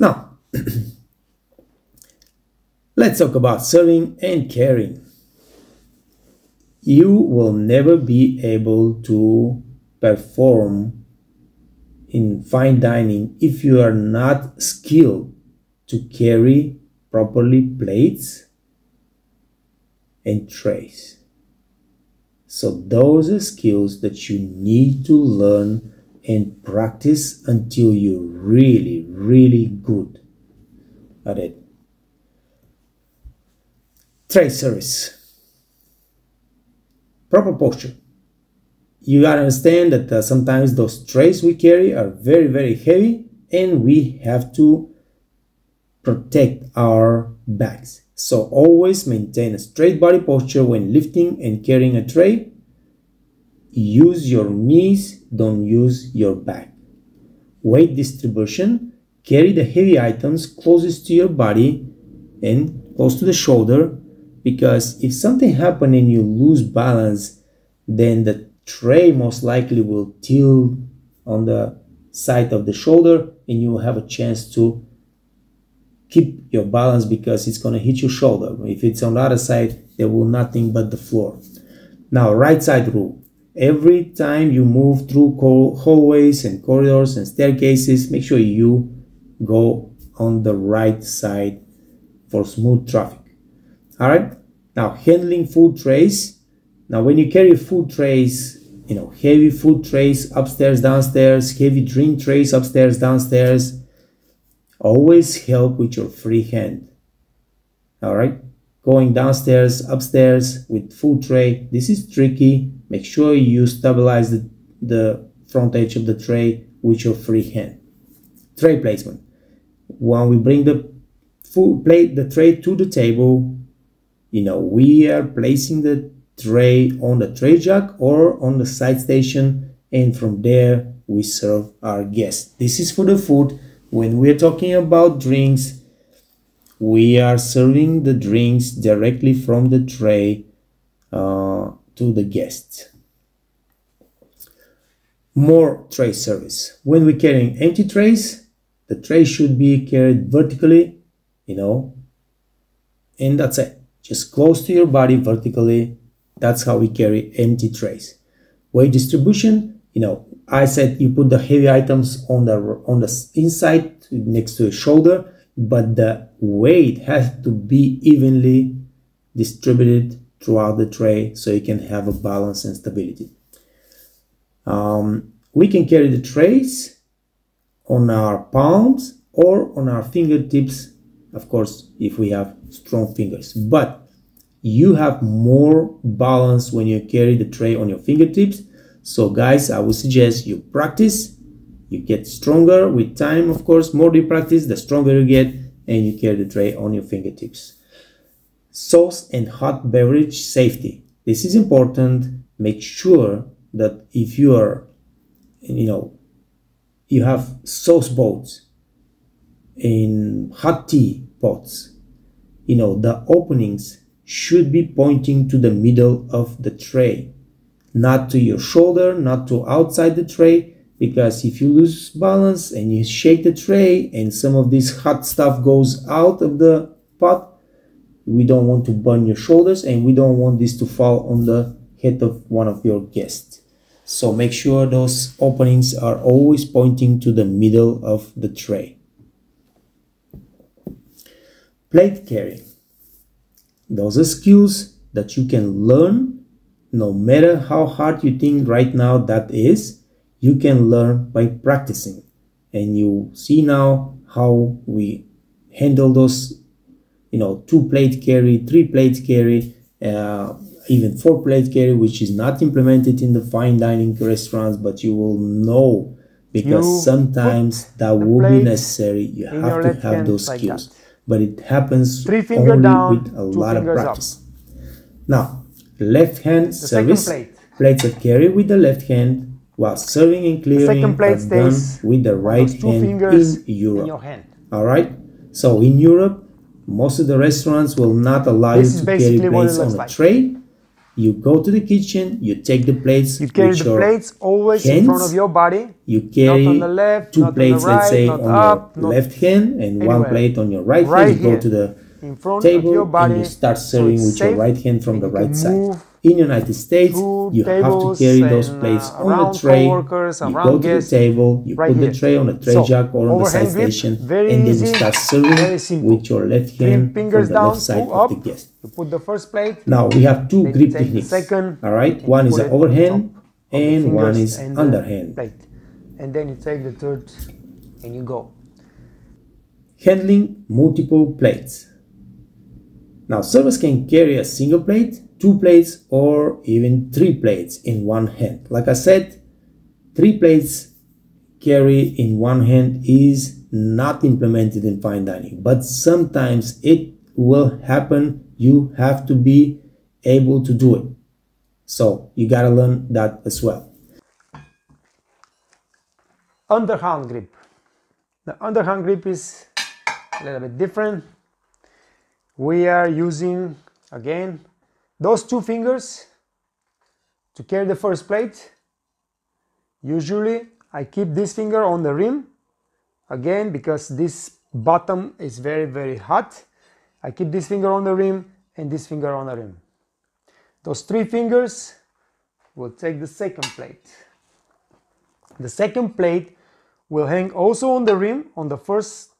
Now, let's talk about serving and carrying. You will never be able to perform in fine dining if you are not skilled to carry properly plates and trays. So those are skills that you need to learn and practice until you're really, really good at it. Service. Proper posture. You gotta understand that uh, sometimes those trays we carry are very, very heavy and we have to protect our backs. So always maintain a straight body posture when lifting and carrying a tray. Use your knees, don't use your back. Weight distribution, carry the heavy items closest to your body and close to the shoulder because if something happens and you lose balance, then the tray most likely will tilt on the side of the shoulder and you will have a chance to keep your balance because it's going to hit your shoulder. If it's on the other side, there will nothing but the floor. Now, right side rule. Every time you move through hallways and corridors and staircases, make sure you go on the right side for smooth traffic. All right. Now, handling food trays. Now, when you carry food trays, you know, heavy food trays upstairs, downstairs, heavy drink trays upstairs, downstairs, always help with your free hand all right going downstairs upstairs with food tray this is tricky make sure you stabilize the, the front edge of the tray with your free hand. Tray placement. When we bring the food plate the tray to the table you know we are placing the tray on the tray jack or on the side station and from there we serve our guests. This is for the food. When we're talking about drinks, we are serving the drinks directly from the tray uh, to the guests. More tray service. When we're carrying empty trays, the tray should be carried vertically, you know, and that's it. Just close to your body vertically. That's how we carry empty trays. Weight distribution, you know, I said you put the heavy items on the on the inside next to the shoulder, but the weight has to be evenly distributed throughout the tray so you can have a balance and stability. Um, we can carry the trays on our palms or on our fingertips, of course, if we have strong fingers. But you have more balance when you carry the tray on your fingertips so guys, I would suggest you practice, you get stronger with time, of course, more you practice, the stronger you get, and you carry the tray on your fingertips. Sauce and hot beverage safety. This is important. Make sure that if you are, you know, you have sauce boats in hot tea pots, you know, the openings should be pointing to the middle of the tray not to your shoulder, not to outside the tray, because if you lose balance and you shake the tray and some of this hot stuff goes out of the pot, we don't want to burn your shoulders and we don't want this to fall on the head of one of your guests. So make sure those openings are always pointing to the middle of the tray. Plate carrying. Those are skills that you can learn no matter how hard you think right now that is, you can learn by practicing. And you see now how we handle those, you know, two plate carry, three plate carry, uh, even four plate carry, which is not implemented in the fine dining restaurants, but you will know because you sometimes that will be necessary. You have to have those skills. Like but it happens only down, with a lot of practice. Up. Now, left hand the service plate. plates that carry with the left hand while serving and clearing are done with the right hand in Europe. In All right. So in Europe, most of the restaurants will not allow this you to carry plates on a like. tray. you go to the kitchen, you take the plates. You carry the plates always hands, in front of your body. You carry not on the left, two plates, right, let's say, on up, your left hand and anywhere. one plate on your right, right hand. You go to the table body, and you start serving so with your right hand from the right side in United States, you have to carry those plates uh, on a tray. You go to the table, you right put here. the tray on a tray so, jack or on the side grip, station, and then you start serving with your left hand from the down, left side of the guest. You put the first plate. Now we have two grip techniques. Second, all right, one is an overhand and one is underhand. Plate. And then you take the third and you go. Handling multiple plates. Now servers can carry a single plate two plates or even three plates in one hand. Like I said, three plates carry in one hand is not implemented in fine dining, but sometimes it will happen. You have to be able to do it. So you got to learn that as well. Underhand grip. The underhand grip is a little bit different. We are using again those two fingers to carry the first plate. Usually I keep this finger on the rim again because this bottom is very very hot. I keep this finger on the rim and this finger on the rim. Those three fingers will take the second plate. The second plate will hang also on the rim on the first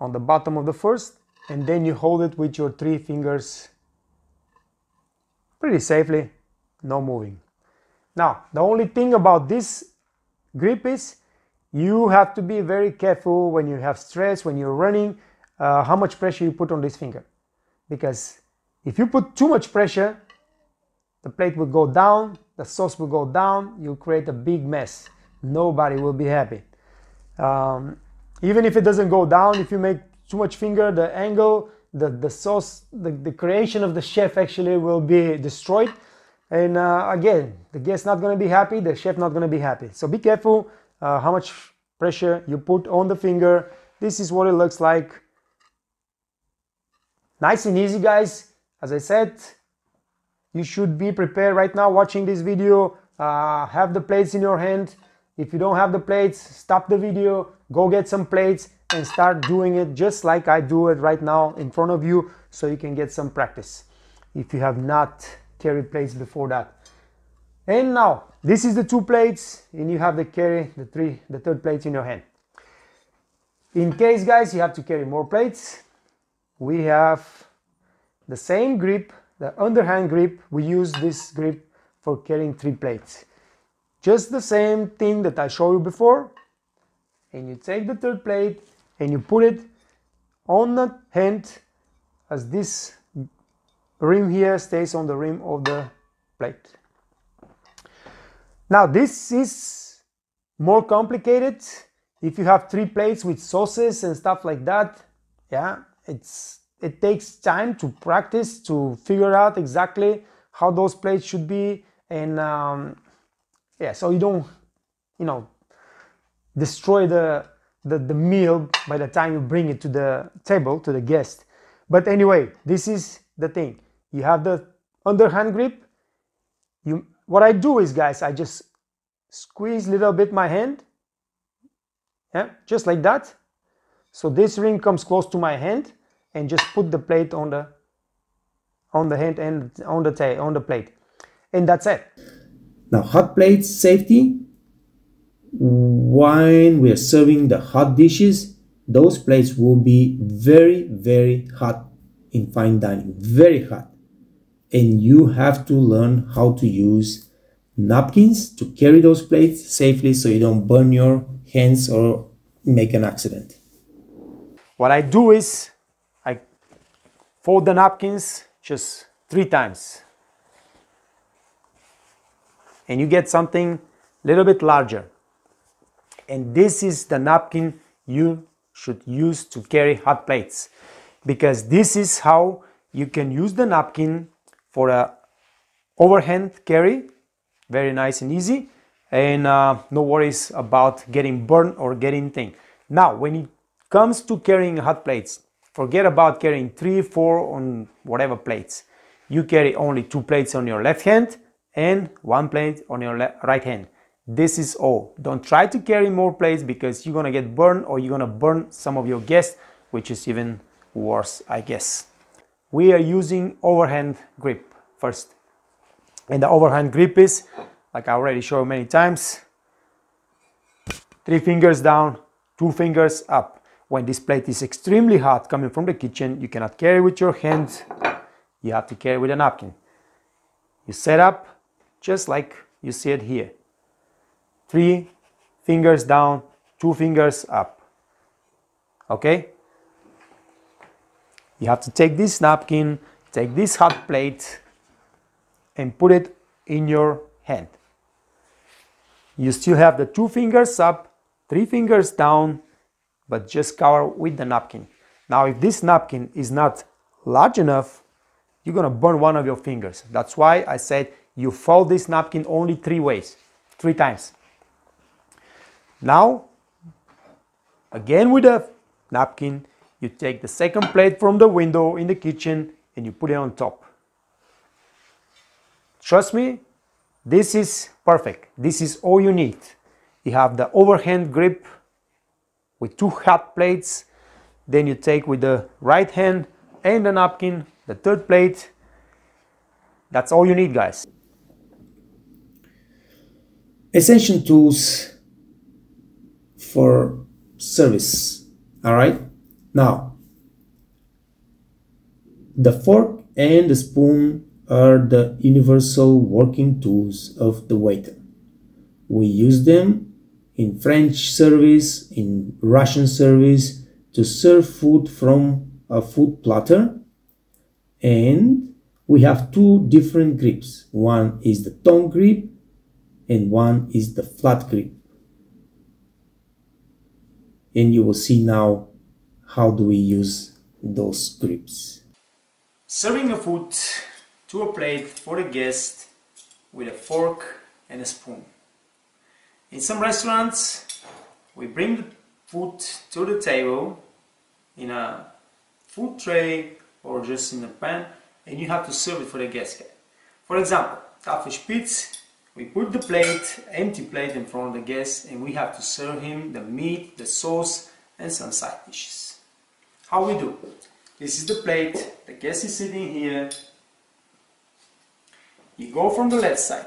on the bottom of the first and then you hold it with your three fingers pretty safely, no moving. Now, the only thing about this grip is you have to be very careful when you have stress, when you're running, uh, how much pressure you put on this finger. Because if you put too much pressure, the plate will go down, the sauce will go down, you'll create a big mess. Nobody will be happy. Um, even if it doesn't go down, if you make too much finger, the angle the, the sauce, the, the creation of the chef actually will be destroyed. And uh, again, the guest not going to be happy, the chef not going to be happy. So be careful uh, how much pressure you put on the finger. This is what it looks like. Nice and easy, guys. As I said, you should be prepared right now watching this video. Uh, have the plates in your hand. If you don't have the plates, stop the video, go get some plates and start doing it just like I do it right now in front of you so you can get some practice if you have not carried plates before that. And now this is the two plates and you have the carry the three the third plate in your hand. In case guys you have to carry more plates we have the same grip the underhand grip we use this grip for carrying three plates. Just the same thing that I showed you before and you take the third plate and you put it on the hand as this rim here stays on the rim of the plate. Now this is more complicated if you have three plates with sauces and stuff like that. Yeah, it's it takes time to practice to figure out exactly how those plates should be and um, yeah, so you don't you know destroy the the, the meal by the time you bring it to the table to the guest. But anyway this is the thing. You have the underhand grip. You what i do is guys i just squeeze a little bit my hand. Yeah just like that. So this ring comes close to my hand and just put the plate on the on the hand and on the on the plate. And that's it. Now hot plates safety when we are serving the hot dishes, those plates will be very, very hot in fine dining, very hot. And you have to learn how to use napkins to carry those plates safely so you don't burn your hands or make an accident. What I do is I fold the napkins just three times. And you get something a little bit larger and this is the napkin you should use to carry hot plates. Because this is how you can use the napkin for a overhand carry. Very nice and easy. And uh, no worries about getting burned or getting thing. Now when it comes to carrying hot plates forget about carrying three four on whatever plates. You carry only two plates on your left hand and one plate on your right hand. This is all. Don't try to carry more plates because you're gonna get burned or you're gonna burn some of your guests, which is even worse, I guess. We are using overhand grip first. And the overhand grip is, like I already showed many times, three fingers down, two fingers up. When this plate is extremely hot coming from the kitchen, you cannot carry with your hands. you have to carry with a napkin. You set up just like you see it here. Three fingers down, two fingers up. Okay? You have to take this napkin, take this hot plate, and put it in your hand. You still have the two fingers up, three fingers down, but just cover with the napkin. Now, if this napkin is not large enough, you're gonna burn one of your fingers. That's why I said you fold this napkin only three ways, three times. Now, again with the napkin, you take the second plate from the window in the kitchen and you put it on top. Trust me, this is perfect. This is all you need. You have the overhand grip with two hot plates. Then you take with the right hand and the napkin, the third plate. That's all you need, guys. Essential tools for service. All right. Now, the fork and the spoon are the universal working tools of the waiter. We use them in French service, in Russian service, to serve food from a food platter. And we have two different grips. One is the tongue grip and one is the flat grip. And you will see now how do we use those grips. Serving a food to a plate for the guest with a fork and a spoon. In some restaurants, we bring the food to the table in a food tray or just in a pan and you have to serve it for the guest. For example, Tafelspitz, we put the plate, empty plate in front of the guest and we have to serve him the meat, the sauce and some side dishes. How we do? This is the plate, the guest is sitting here, you go from the left side.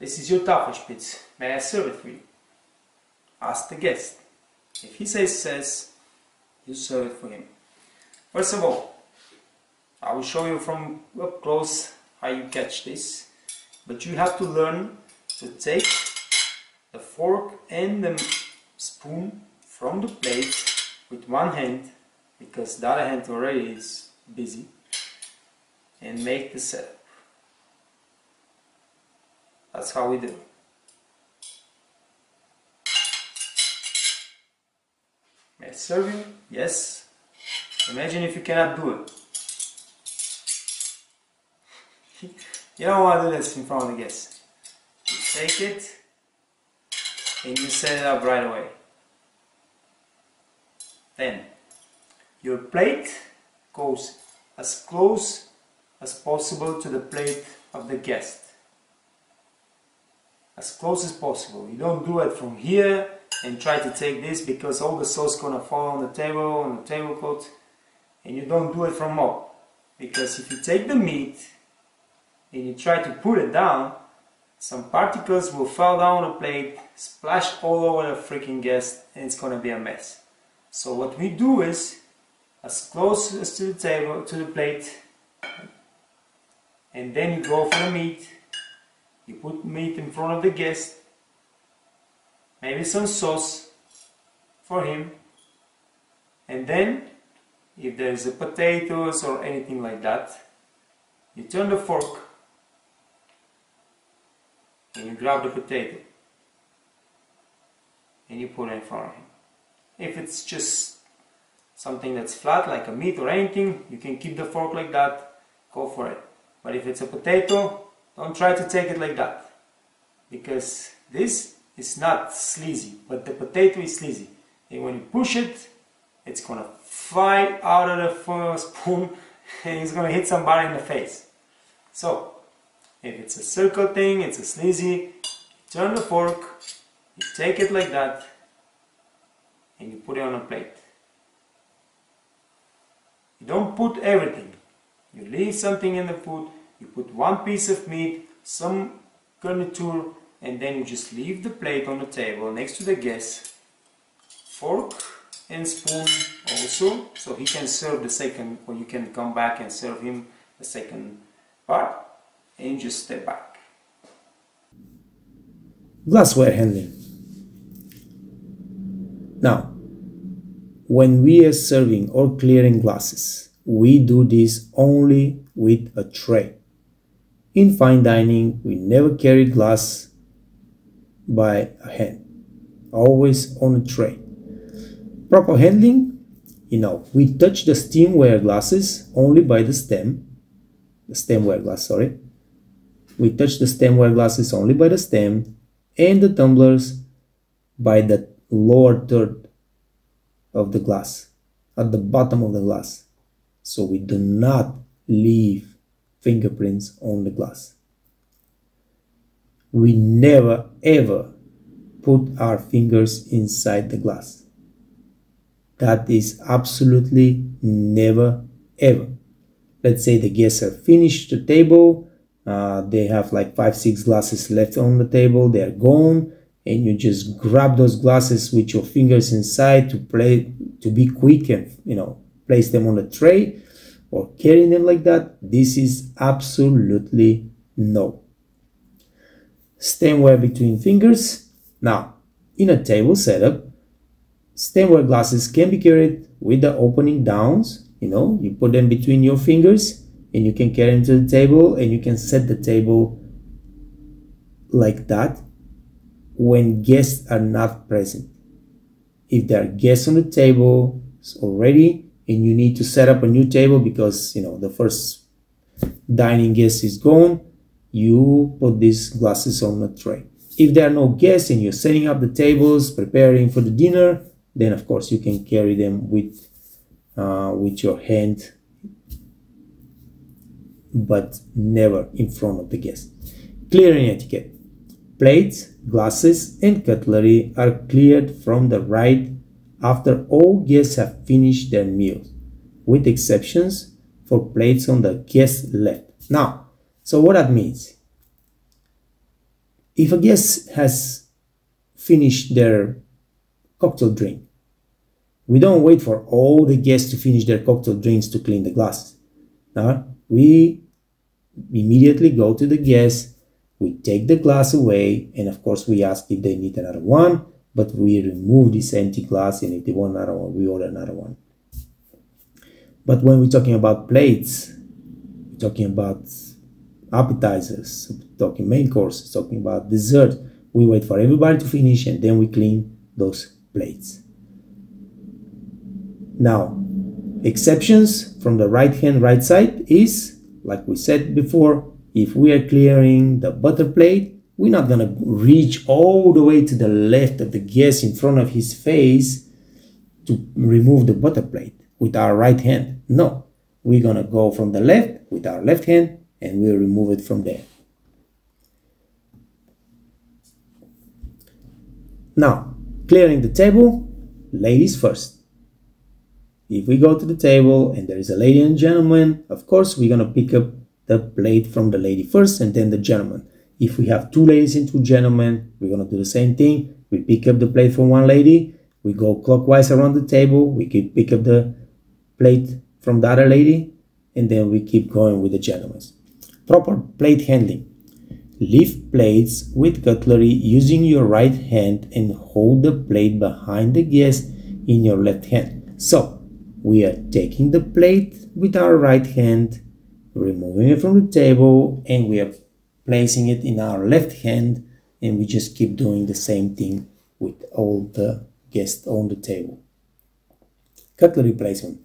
This is your Tafelspitz. May I serve it for you? Ask the guest. If he says says, you serve it for him. First of all, I will show you from up close how you catch this. But you have to learn to take the fork and the spoon from the plate with one hand because the other hand already is busy and make the setup. That's how we do. May I serve you? Yes. Imagine if you cannot do it. you don't want to do this in front of the guests. You take it and you set it up right away. Then your plate goes as close as possible to the plate of the guest. As close as possible. You don't do it from here and try to take this because all the sauce gonna fall on the table, on the tablecloth. And you don't do it from up. Because if you take the meat and you try to put it down, some particles will fall down the plate, splash all over the freaking guest, and it's gonna be a mess. So what we do is, as close as to the table, to the plate, and then you go for the meat you put meat in front of the guest maybe some sauce for him and then if there's a potatoes or anything like that you turn the fork and you grab the potato and you put it in front of him if it's just something that's flat like a meat or anything you can keep the fork like that go for it but if it's a potato, don't try to take it like that. Because this is not sleazy, but the potato is sleazy. And when you push it, it's gonna fly out of the spoon and it's gonna hit somebody in the face. So, if it's a circle thing, it's a sleazy, turn the fork, you take it like that, and you put it on a plate. You don't put everything. You leave something in the food, you put one piece of meat, some garniture, and then you just leave the plate on the table next to the guest. Fork and spoon also, so he can serve the second, or you can come back and serve him the second part, and just step back. Glassware handling. Now, when we are serving or clearing glasses, we do this only with a tray. In fine dining, we never carry glass by a hand, always on a tray. Proper handling, you know, we touch the stemware glasses only by the stem, the stemware glass, sorry. We touch the stemware glasses only by the stem and the tumblers by the lower third of the glass, at the bottom of the glass. So we do not leave fingerprints on the glass. We never ever put our fingers inside the glass. That is absolutely never ever. Let's say the guests are finished the table, uh, they have like five, six glasses left on the table, they're gone, and you just grab those glasses with your fingers inside to play to be quick and you know place them on the tray or carrying them like that. This is absolutely no. Stemware between fingers. Now, in a table setup, stemware glasses can be carried with the opening downs. You know, you put them between your fingers and you can carry into the table and you can set the table like that when guests are not present. If there are guests on the table already and you need to set up a new table because you know the first dining guest is gone, you put these glasses on a tray. If there are no guests and you're setting up the tables, preparing for the dinner, then of course you can carry them with uh, with your hand, but never in front of the guest. Clearing etiquette. Plates, glasses, and cutlery are cleared from the right after all guests have finished their meals, with exceptions for plates on the guest left. Now, so what that means? If a guest has finished their cocktail drink, we don't wait for all the guests to finish their cocktail drinks to clean the glasses. Now, we immediately go to the guest we take the glass away, and of course, we ask if they need another one, but we remove this empty glass, and if they want another one, we order another one. But when we're talking about plates, we're talking about appetizers, talking main courses, talking about dessert, we wait for everybody to finish and then we clean those plates. Now, exceptions from the right hand right side is, like we said before, if we are clearing the butter plate, we're not gonna reach all the way to the left of the guest in front of his face to remove the butter plate with our right hand. No, we're gonna go from the left with our left hand and we'll remove it from there. Now, clearing the table, ladies first. If we go to the table and there is a lady and gentleman, of course, we're gonna pick up the plate from the lady first and then the gentleman. If we have two ladies and two gentlemen, we're going to do the same thing. We pick up the plate from one lady, we go clockwise around the table, we keep pick up the plate from the other lady, and then we keep going with the gentlemen. Proper plate handling. Lift plates with cutlery using your right hand and hold the plate behind the guest in your left hand. So, we are taking the plate with our right hand removing it from the table and we are placing it in our left hand and we just keep doing the same thing with all the guests on the table. Cutlery placement.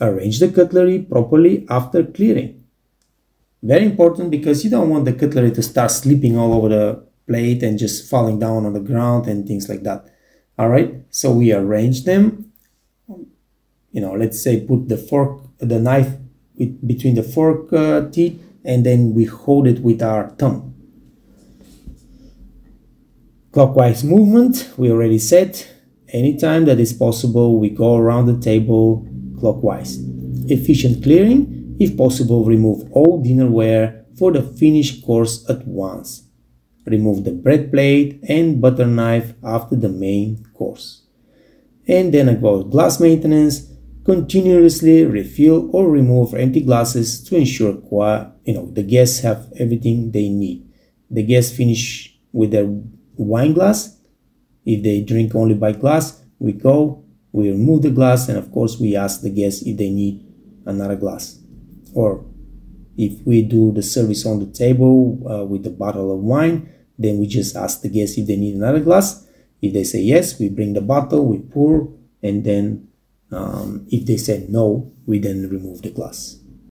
Arrange the cutlery properly after clearing. Very important because you don't want the cutlery to start slipping all over the plate and just falling down on the ground and things like that. Alright, so we arrange them you know let's say put the fork the knife with, between the fork uh, teeth and then we hold it with our thumb. Clockwise movement we already said. Anytime that is possible we go around the table clockwise. Efficient clearing if possible remove all dinnerware for the finished course at once. Remove the bread plate and butter knife after the main course. And then about glass maintenance continuously refill or remove empty glasses to ensure qua you know the guests have everything they need. The guests finish with their wine glass. If they drink only by glass we go we remove the glass and of course we ask the guests if they need another glass. Or if we do the service on the table uh, with a bottle of wine then we just ask the guests if they need another glass. If they say yes we bring the bottle we pour and then um, if they say no, we then remove the glass.